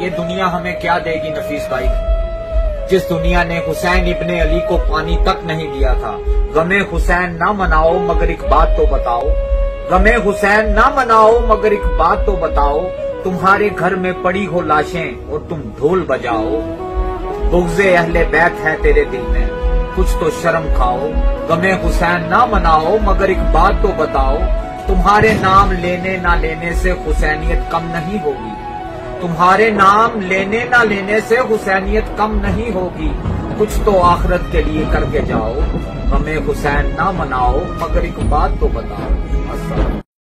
ये दुनिया हमें क्या देगी नफीस भाई? जिस दुनिया ने हुसैन इब्ने अली को पानी तक नहीं दिया था, गमे हुसैन ना मनाओ, मगर एक बात तो बताओ। गमे हुसैन ना मनाओ, मगर एक बात तो बताओ, तुम्हारे घर में पड़ी हो लाशें और तुम ढोल बजाओ। बुगजे अहले बैत है तेरे दिल में, कुछ तो शर्म खाओ। गमे हुसैन ना मनाओ, मगर एक बात तो बताओ, तुम्हारे नाम लेने ना लेने से हुसैनियत कम नहीं होगी। तुम्हारे नाम लेने ना लेने से हुसैनियत कम नहीं होगी। कुछ तो आखरत के लिए करके जाओ। हमें हुसैन ना मनाओ, मगर एक बात तो बताओ।